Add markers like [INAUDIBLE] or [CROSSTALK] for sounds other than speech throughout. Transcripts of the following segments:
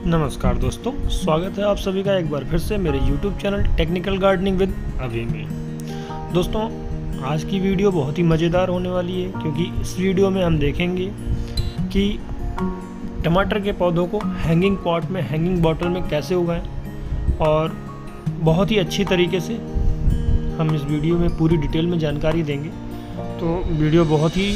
नमस्कार दोस्तों, स्वागत है आप सभी का एक बार फिर से मेरे YouTube channel technical gardening with Abhi में। दोस्तों, आज की वीडियो बहुत ही मज़ेदार होने वाली है, क्योंकि इस वीडियो में हम देखेंगे कि टमाटर के पौधों को हैंगिंग पॉट में हैंगिंग बॉटल में कैसे उगाएँ और बहुत ही अच्छी तरीके से हम इस वीडियो में पूरी डिटेल में जानकारी देंगे। तो वीडियो बहुत ही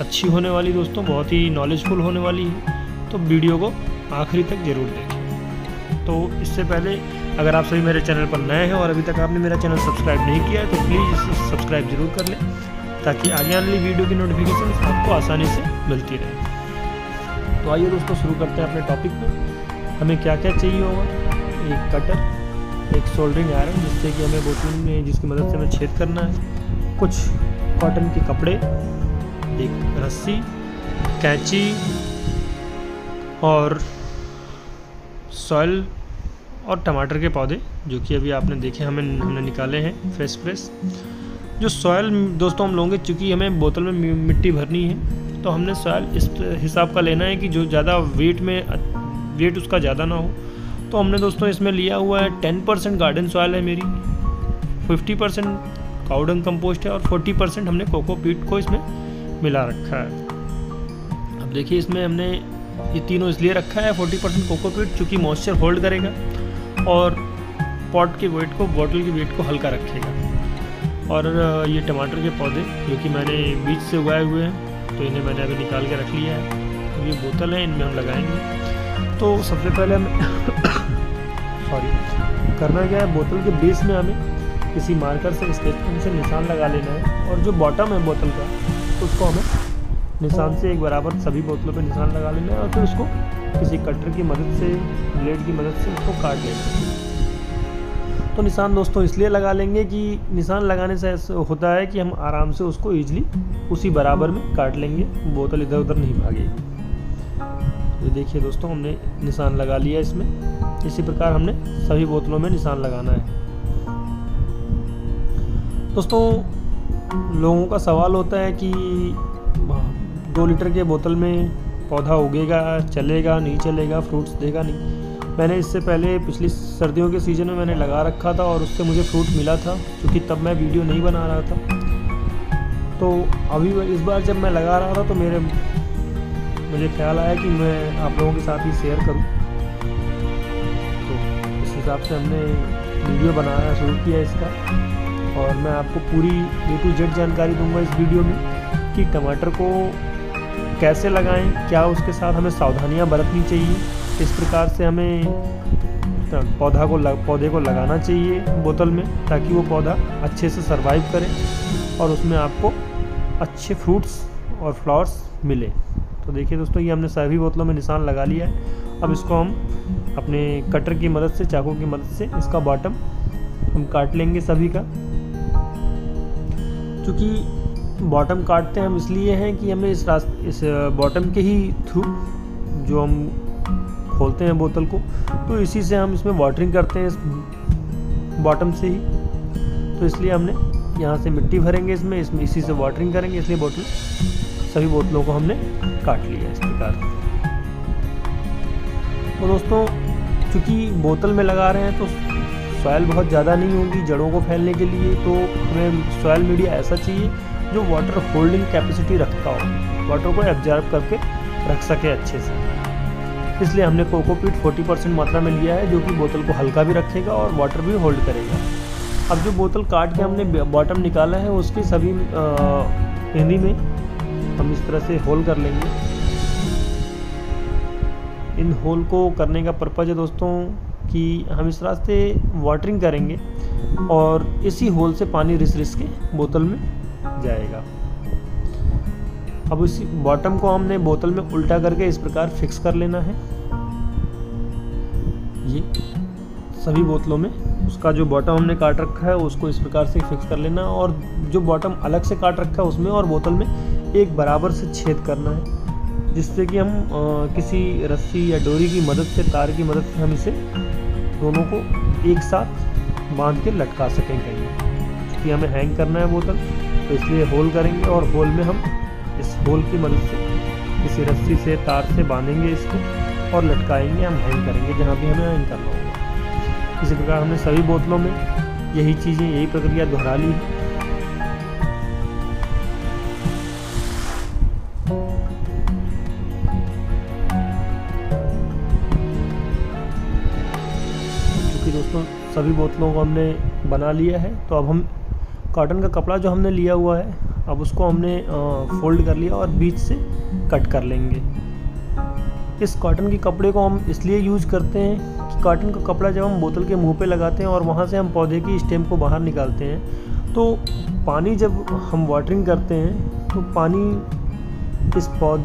अच्छी होने वाली दोस्तों, बहुत ही नॉलेजफुल होने वाली है। तो वीडियो को आखिरी तक ज़रूर देखें तो इससे पहले अगर आप सभी मेरे चैनल पर नए हैं और अभी तक आपने मेरा चैनल सब्सक्राइब नहीं किया है तो प्लीज़ इसे सब्सक्राइब ज़रूर कर लें, ताकि आगे आने वाली वीडियो की नोटिफिकेशन आपको आसानी से मिलती रहे। तो आइए दोस्तों, शुरू करते हैं अपने टॉपिक में हमें क्या क्या चाहिए होगा? एक कटर एक सोल्डरिंग आयरन जिससे कि हमें बोतल में जिसकी मदद से हमें छेद करना है। कुछ कॉटन के कपड़े, एक रस्सी, कैंची और सॉयल और टमाटर के पौधे, जो कि अभी आपने देखे, हमें, हमने निकाले हैं फ्रेश फ्रेश जो सॉयल दोस्तों, हम लोगे चूँकि हमें बोतल में मिट्टी भरनी है तो हमने सॉयल इस हिसाब का लेना है कि जो ज़्यादा वेट में वेट उसका ज़्यादा ना हो। तो हमने, दोस्तों, इसमें लिया हुआ है टेन परसेंट गार्डन सॉयल है मेरी फिफ्टी परसेंट काउडंग कंपोस्ट है, और फोर्टी परसेंट हमने कोकोपीट को इसमें मिला रखा है। अब देखिए, इसमें हमने ये तीनों इसलिए रखा है फोर्टी परसेंट कोकोपीट चूँकि मॉइस्चर होल्ड करेगा और पॉट के वेट को बॉटल के वेट को हल्का रखेगा। और ये टमाटर के पौधे, जो कि मैंने बीज से उगाए हुए हैं तो इन्हें मैंने अभी निकाल के रख लिया है। तो ये बोतल है, इनमें हम लगाएँगे। तो सबसे पहले हमें सॉरी [COUGHS] करना क्या है? बोतल के बेस में हमें किसी मार्कर से स्केच पेन से निशान लगा लेना है। और जो बॉटम है बोतल का, उसको हमें निशान से एक बराबर सभी बोतलों पे निशान लगा लेना है और फिर उसको किसी कटर की मदद से, ब्लेड की मदद से उसको काट लेना तो निशान दोस्तों इसलिए लगा लेंगे कि निशान लगाने से ऐसा होता है कि हम आराम से उसको ईजिली उसी बराबर में काट लेंगे, बोतल इधर उधर नहीं भागेगी। तो देखिए दोस्तों, हमने निशान लगा लिया इसमें। इसी प्रकार हमने सभी बोतलों में निशान लगाना है। दोस्तों, लोगों का सवाल होता है कि दो लीटर के बोतल में पौधा उगेगा, चलेगा, नहीं चलेगा फ्रूट्स देगा नहीं। मैंने इससे पहले पिछली सर्दियों के सीज़न में मैंने लगा रखा था और उससे मुझे फ्रूट मिला था, क्योंकि तब मैं वीडियो नहीं बना रहा था। तो अभी इस बार जब मैं लगा रहा था तो मेरे, मुझे ख्याल आया कि मैं आप लोगों के साथ ही शेयर करूँ। तो इस हिसाब से हमने वीडियो बनाना शुरू किया इसका। और मैं आपको पूरी ए टू जेड जानकारी दूँगा इस वीडियो में कि टमाटर को कैसे लगाएँ? क्या उसके साथ हमें सावधानियाँ बरतनी चाहिए? किस प्रकार से हमें पौधा को लग, पौधे को लगाना चाहिए बोतल में ताकि वो पौधा अच्छे से सरवाइव करे और उसमें आपको अच्छे फ्रूट्स और फ्लावर्स मिले। तो देखिए दोस्तों ये हमने सभी बोतलों में निशान लगा लिया है। अब इसको हम अपने कटर की मदद से चाकू की मदद से इसका बॉटम हम काट लेंगे सभी का। क्योंकि बॉटम काटते हैं, हम इसलिए हैं कि हमें इस रास्ते इस बॉटम के ही थ्रू जो हम खोलते हैं बोतल को तो इसी से हम इसमें वाटरिंग करते हैं इस बॉटम से ही। तो इसलिए हमने यहाँ से मिट्टी भरेंगे इसमें इसमें इसी से वाटरिंग करेंगे, इसलिए बोतल सभी बोतलों को हमने काट लिया इस प्रकार तो दोस्तों, चूँकि बोतल में लगा रहे हैं तो सॉयल बहुत ज़्यादा नहीं होगी जड़ों को फैलने के लिए तो हमें सॉयल मीडिया ऐसा चाहिए जो वाटर होल्डिंग कैपेसिटी रखता हो वाटर को एब्जॉर्ब करके रख सके अच्छे से। इसलिए हमने कोकोपीट 40 परसेंट मात्रा में लिया है, जो कि बोतल को हल्का भी रखेगा और वाटर भी होल्ड करेगा। अब जो बोतल काट के हमने बॉटम निकाला है, उसके सभी हिंदी में हम इस तरह से होल कर लेंगे। इन होल को करने का पर्पज़ है दोस्तों, कि हम इस रास्ते वाटरिंग करेंगे और इसी होल से पानी रिस रिस के बोतल में जाएगा। अब इसी बॉटम को हमने बोतल में उल्टा करके इस प्रकार फिक्स कर लेना है। ये सभी बोतलों में उसका जो बॉटम हमने काट रखा है उसको इस प्रकार से फिक्स कर लेना और जो बॉटम अलग से काट रखा है उसमें और बोतल में एक बराबर से छेद करना है जिससे कि हम आ, किसी रस्सी या डोरी की मदद से तार की मदद से हम इसे दोनों को एक साथ बाँध के लटका सकें कहीं। क्योंकि हमें हैंग करना है बोतल। तो इसलिए होल करेंगे और होल में हम इस होल की मदद से किसी रस्सी से, तार से बांधेंगे इसको और लटकाएँगे, हम हैंग करेंगे जहाँ भी हमें हैंग करना होगा। इसी प्रकार हमने सभी बोतलों में यही चीज़ें, यही प्रक्रिया दोहरा ली है। दोस्तों, सभी बोतलों को हमने बना लिया है तो अब हम कॉटन का कपड़ा जो हमने लिया हुआ है, अब उसको हमने फोल्ड कर लिया और बीच से कट कर लेंगे। इस कॉटन के कपड़े को हम इसलिए यूज़ करते हैं कि कॉटन का कपड़ा जब हम बोतल के मुँह पे लगाते हैं और वहाँ से हम पौधे की स्टेम को बाहर निकालते हैं तो पानी जब हम वाटरिंग करते हैं तो पानी इस पौध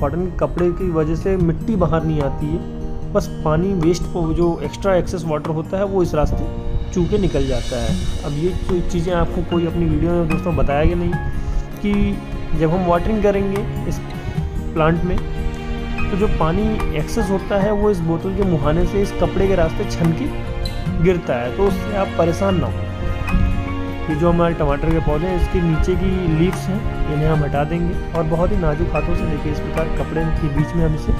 कॉटन के कपड़े की वजह से मिट्टी बाहर नहीं आती है। बस पानी वेस्ट जो एक्स्ट्रा एक्सेस वाटर होता है, वो इस रास्ते चू के निकल जाता है। अब ये चीज़ें आपको कोई अपनी वीडियो में दोस्तों बताया गया नहीं कि जब हम वाटरिंग करेंगे इस प्लांट में तो जो पानी एक्सेस होता है, वो इस बोतल के मुहाने से, इस कपड़े के रास्ते छन के गिरता है। तो उससे आप परेशान ना हो। ये जो हमारे टमाटर के पौधे हैं, इसके नीचे की लीव्स हैं, इन्हें हम हटा देंगे और बहुत ही नाजुक हाथों से देखिए, इस प्रकार कपड़े के बीच में हम इसे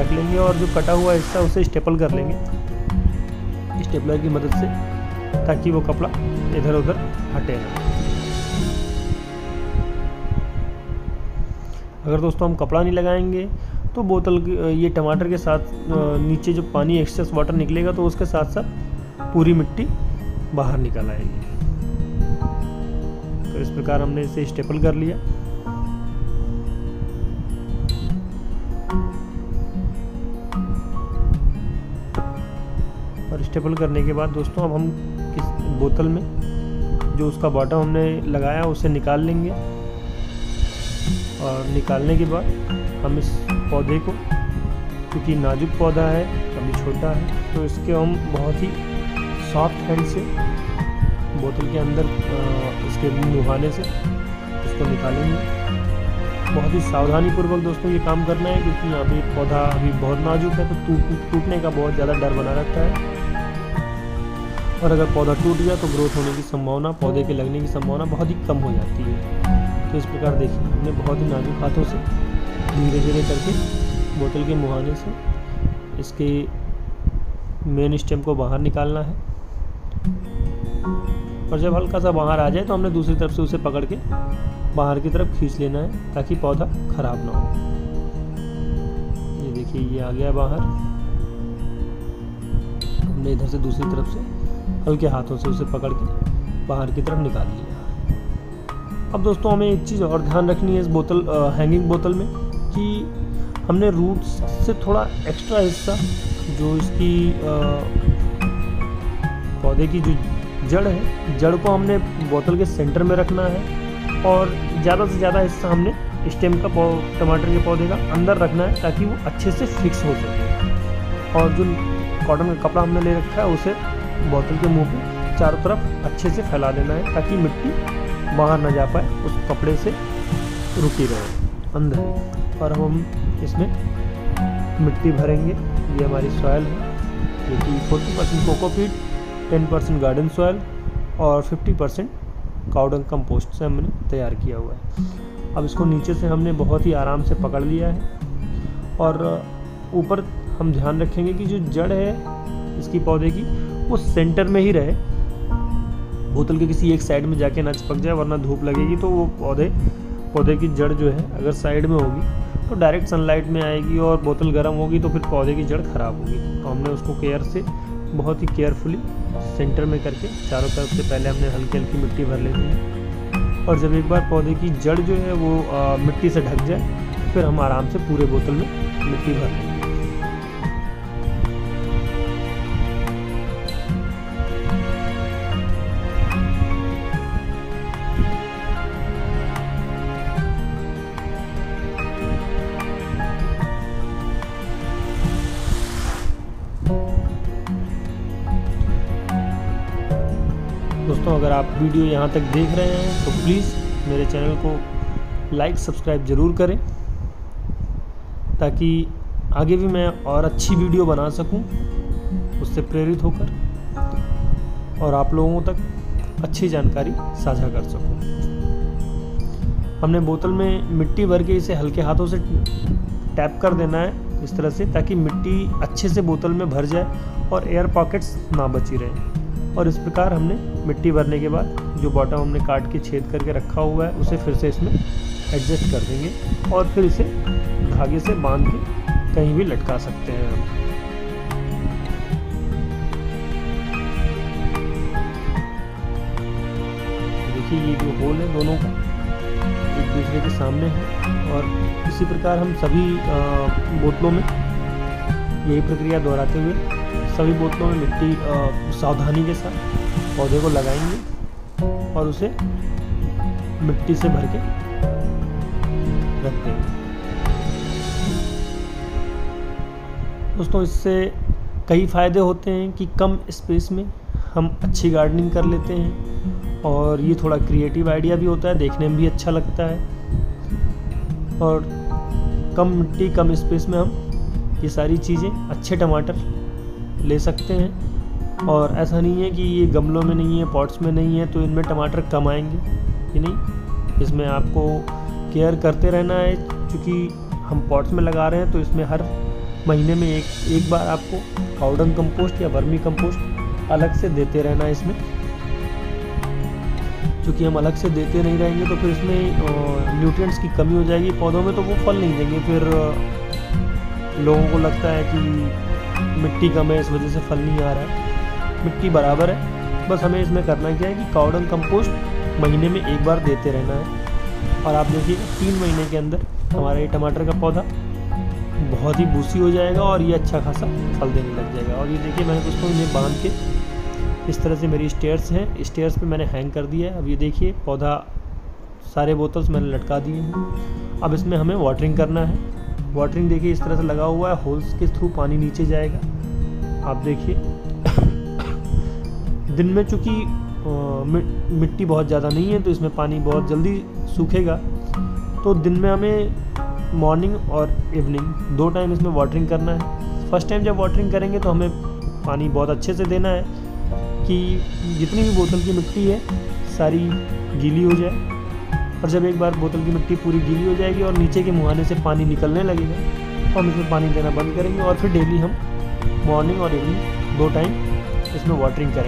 रख लेंगे और जो कटा हुआ हिस्सा, उसे स्टेपल कर लेंगे। स्टेपलर की मदद से ताकि वो कपड़ा इधर उधर हटे ना। अगर दोस्तों हम कपड़ा नहीं लगाएँगे तो बोतल ये टमाटर के साथ नीचे जो पानी एक्सेस वाटर निकलेगा तो उसके साथ साथ पूरी मिट्टी बाहर निकल आएगी। तो इस प्रकार हमने इसे स्टेपल कर लिया। स्टेपल करने के बाद दोस्तों अब हम किस बोतल में जो उसका बॉटम हमने लगाया उसे निकाल लेंगे। और निकालने के बाद हम इस पौधे को, क्योंकि नाजुक पौधा है कभी छोटा है तो इसके हम बहुत ही सॉफ्ट हैंड से बोतल के अंदर इसके मुहाने से इसको निकालेंगे। बहुत ही सावधानी पूर्वक दोस्तों ये काम करना है, क्योंकि पे पौधा अभी बहुत नाजुक है तो टूट, टूटने का बहुत ज़्यादा डर बना रहता है। और अगर पौधा टूट गया तो ग्रोथ होने की संभावना, पौधे के लगने की संभावना बहुत ही कम हो जाती है। तो इस प्रकार देखिए, हमने बहुत ही नाजुक हाथों से धीरे धीरे करके बोतल के मुहाने से इसके मेन स्टेम को बाहर निकालना है। और जब हल्का सा बाहर आ जाए तो हमने दूसरी तरफ़ से उसे पकड़ के बाहर की तरफ़ खींच लेना है, ताकि पौधा ख़राब ना हो। ये देखिए, ये आ गया बाहर। हमने इधर से दूसरी तरफ़ से हल्के हाथों से उसे पकड़ के बाहर की तरफ़ निकाल लिया। अब दोस्तों, हमें एक चीज़ और ध्यान रखनी है इस बोतल हैंगिंग बोतल में कि हमने रूट्स से थोड़ा एक्स्ट्रा हिस्सा जो इसकी पौधे की जो जड़ है, जड़ को हमने बोतल के सेंटर में रखना है और ज़्यादा से ज़्यादा हिस्सा हमने स्टेम का टमाटर के पौधे का अंदर रखना है ताकि वो अच्छे से फिक्स हो सके। और जो कॉटन का कपड़ा हमने ले रखा है, उसे बोतल के मुँह पे चारों तरफ़ अच्छे से फैला देना है ताकि मिट्टी बाहर ना जा पाए, उस कपड़े से रुकी रहे। अंदर। और हम इसमें मिट्टी भरेंगे। ये हमारी सॉयल है, जो कि forty percent cocopeat ten percent garden soil और fifty percent cow dung compost से हमने तैयार किया हुआ है। अब इसको नीचे से हमने बहुत ही आराम से पकड़ लिया है। और ऊपर हम ध्यान रखेंगे कि जो जड़ है इसकी पौधे की वो सेंटर में ही रहे। बोतल के किसी एक साइड में जाके ना चिपक जाए वरना धूप लगेगी तो वो पौधे पौधे की जड़ जो है अगर साइड में होगी तो डायरेक्ट सनलाइट में आएगी और बोतल गर्म होगी तो फिर पौधे की जड़ ख़राब होगी। तो हमने उसको केयर से बहुत ही केयरफुली सेंटर में करके चारों तरफ़ से पहले हमने हल्की हल्की मिट्टी भर लेनी है। और जब एक बार पौधे की जड़ जो है वो आ, मिट्टी से ढक जाए फिर हम आराम से पूरे बोतल में मिट्टी भर लेंगे। दोस्तों अगर आप वीडियो यहाँ तक देख रहे हैं तो प्लीज़ मेरे चैनल को लाइक सब्सक्राइब ज़रूर करें, ताकि आगे भी मैं और अच्छी वीडियो बना सकूँ, उससे प्रेरित होकर और आप लोगों तक अच्छी जानकारी साझा कर सकूँ। हमने बोतल में मिट्टी भर के इसे हल्के हाथों से टैप कर देना है इस तरह से, ताकि मिट्टी अच्छे से बोतल में भर जाए और एयर पॉकेट्स ना बची रहे। और इस प्रकार हमने मिट्टी भरने के बाद जो बॉटम हमने काट के छेद करके रखा हुआ है, उसे फिर से इसमें एडजस्ट कर देंगे और फिर इसे धागे से बाँध के कहीं भी लटका सकते हैं हम। देखिए, ये जो होल है दोनों का, एक दूसरे के सामने है और इसी प्रकार हम सभी बोतलों में यही प्रक्रिया दोहराते हुए सभी बोतलों में मिट्टी सावधानी के साथ पौधे को लगाएँगे और उसे मिट्टी से भर के रख देंगे दोस्तों, इससे कई फ़ायदे होते हैं कि कम स्पेस में हम अच्छी गार्डनिंग कर लेते हैं और ये थोड़ा क्रिएटिव आइडिया भी होता है, देखने में भी अच्छा लगता है। और कम मिट्टी, कम स्पेस में हम ये सारी चीज़ें, अच्छे टमाटर ले सकते हैं। और ऐसा नहीं है कि ये गमलों में नहीं है, पॉट्स में नहीं है तो इनमें टमाटर कम आएँगे। कि नहीं। इसमें आपको केयर करते रहना है क्योंकि हम पॉट्स में लगा रहे हैं तो इसमें हर महीने में एक एक बार आपको पाउडर कंपोस्ट या वर्मी कंपोस्ट अलग से देते रहना है इसमें। क्योंकि हम अलग से देते नहीं रहेंगे तो फिर इसमें न्यूट्रिएंट्स की कमी हो जाएगी पौधों में तो वो फल नहीं देंगे। फिर लोगों को लगता है कि मिट्टी कम है इस वजह से फल नहीं आ रहा है। मिट्टी बराबर है। बस हमें इसमें करना क्या है कि काउडन कंपोस्ट महीने में एक बार देते रहना है। और आप देखिए, तीन महीने के अंदर हमारा ये टमाटर का पौधा बहुत ही बूसी हो जाएगा और ये अच्छा खासा फल देने लग जाएगा। और ये देखिए मैंने उसको इन्हें बाँध के इस तरह से मेरी स्टेयर्स हैं। स्टेयर्स पे मैंने हैंग कर दिया है। अब ये देखिए, पौधा सारे बोतल्स मैंने लटका दिए हैं। अब इसमें हमें वाटरिंग करना है। वाटरिंग देखिए, इस तरह से लगा हुआ है। होल्स के थ्रू पानी नीचे जाएगा। आप देखिए। दिन में चूँकि मिट्टी बहुत ज़्यादा नहीं है तो इसमें पानी बहुत जल्दी सूखेगा। तो दिन में हमें मॉर्निंग और इवनिंग दो टाइम इसमें वाटरिंग करना है। फ़र्स्ट टाइम जब वाटरिंग करेंगे तो हमें पानी बहुत अच्छे से देना है कि जितनी भी बोतल की मिट्टी है, सारी गीली हो जाए। और जब एक बार बोतल की मिट्टी पूरी गीली हो जाएगी और नीचे के मुहाने से पानी निकलने लगेगा तो हम इसमें पानी देना बंद करेंगे और फिर डेली हम मॉर्निंग और इवनिंग दो टाइम इसमें वाटरिंग करेंगे।